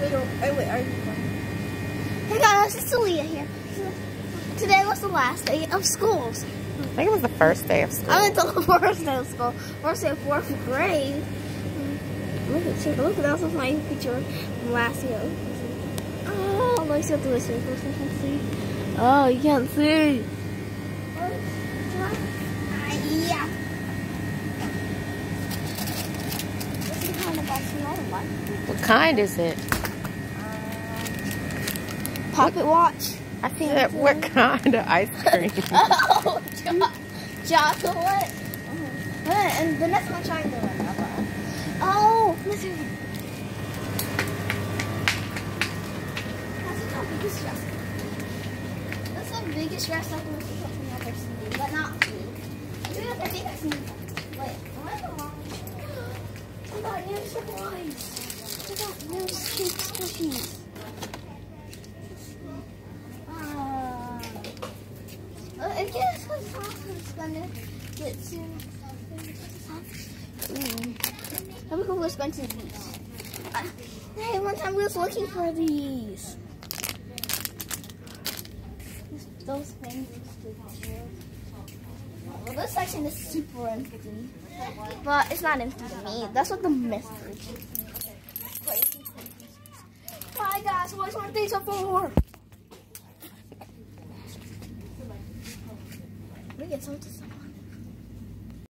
Wait, oh, wait, wait, are you Hey guys, it's Aleah here. Today was the last day of schools. I think it was the first day of school. I went to the first day of school. First day of fourth grade. Look at take a look. That was my picture from last year. Oh, let me see what the listening person can see. Oh, you can't see. Yeah. This is kind of Barcelona. What kind is it? Pocket watch. I think that what kind of ice cream? oh, cho chocolate. Uh, and the next one trying to Oh, listen. That's the biggest dress. That's the biggest dress I've ever seen, but not me. I think I've seen. Wait, am I the wrong? I got new supplies. I got new cake squishies. Gonna get soon. Mm. How was going to these? Uh, hey, one time we was looking for these. Those things. Well, this section is super empty. But it's not empty to me. That's what the mystery. Hi guys, what's one things for? We get something.